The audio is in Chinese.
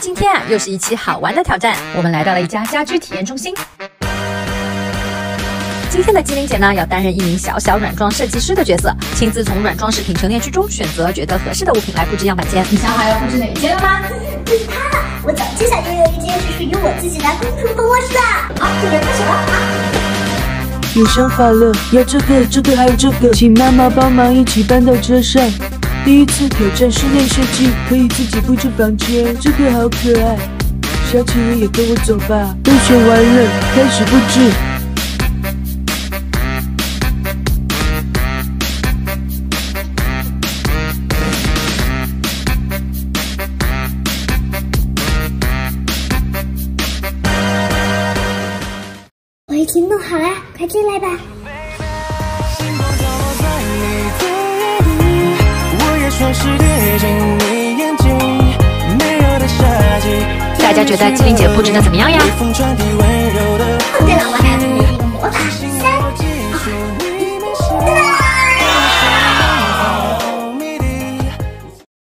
今天啊，又是一期好玩的挑战。我们来到了一家家居体验中心。今天的机灵姐呢，要担任一名小小软装设计师的角色，亲自从软装饰品陈列区中选择觉得合适的物品来布置样板间。你想好要布置哪一间了吗？就是它了！我早就想拥有一间是属于我自己的公主风卧室的。好，准备开始了啊！有想法了，要这个、这个还有这个，请妈妈帮忙一起搬到车上。第一次挑战室内设计，可以自己布置房间，这个好可爱。小企鹅也跟我走吧。都选完了，开始布置。我已经弄好了，快进来吧。大家觉得机灵姐布置的怎么样呀？